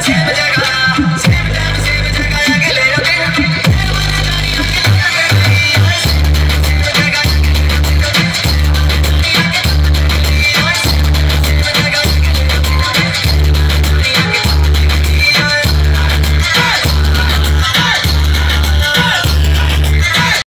睫毛个